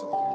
Gracias.